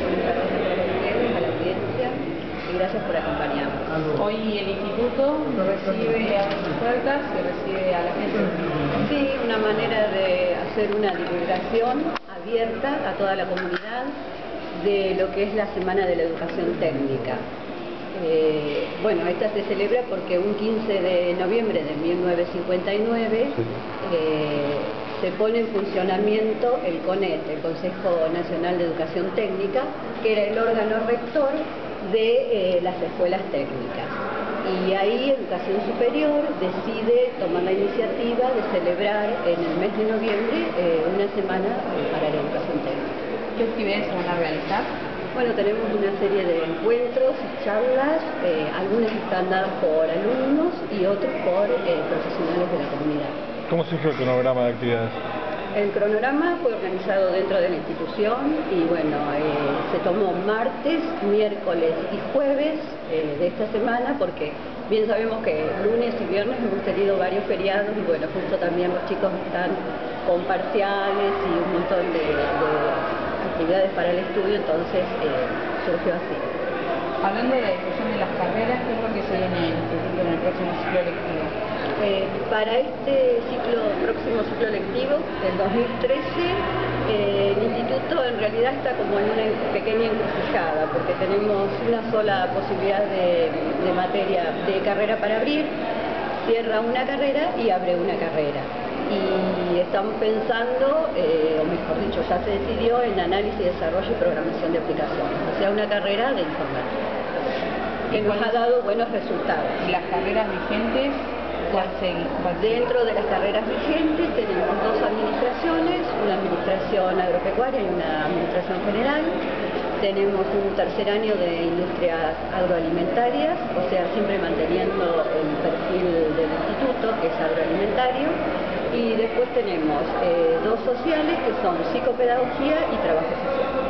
tardes a todos ustedes, a la audiencia y gracias por acompañarnos. Hoy el instituto recibe a sus puertas y recibe a la gente. Sí, una manera de hacer una divulgación abierta a toda la comunidad de lo que es la Semana de la Educación Técnica. Eh, bueno, esta se celebra porque un 15 de noviembre de 1959 eh, se pone en funcionamiento el CONET, el Consejo Nacional de Educación Técnica, que era el órgano rector de eh, las escuelas técnicas. Y ahí Educación Superior decide tomar la iniciativa de celebrar en el mes de noviembre una semana para la educación técnica. ¿Qué actividades van a realizar? Bueno, tenemos una serie de encuentros y charlas, eh, algunas están dadas por alumnos y otros por eh, profesionales de la comunidad. ¿Cómo surgió el cronograma de actividades? El cronograma fue organizado dentro de la institución y bueno, eh, se tomó martes, miércoles y jueves de esta semana porque bien sabemos que lunes y viernes hemos tenido varios feriados y bueno, justo también los chicos están con parciales y un montón de actividades para el estudio, entonces eh, surgió así. Hablando de la difusión de las carreras, ¿qué es lo que se viene en el próximo ciclo lectivo? Eh, para este ciclo, próximo ciclo lectivo del 2013, eh, el instituto en realidad está como en una pequeña encrucijada, porque tenemos una sola posibilidad de, de materia de carrera para abrir, cierra una carrera y abre una carrera. Y estamos pensando, eh, o mejor dicho, ya se decidió en análisis, desarrollo y programación de aplicaciones, o sea, una carrera de informática, que nos ha dado buenos resultados. ¿Las carreras vigentes? Dentro de las carreras vigentes tenemos dos administraciones, una administración agropecuaria y una administración general. Tenemos un tercer año de industrias agroalimentarias, o sea, siempre manteniendo el perfil del instituto, que es agroalimentario y después tenemos eh, dos sociales que son psicopedagogía y trabajo social.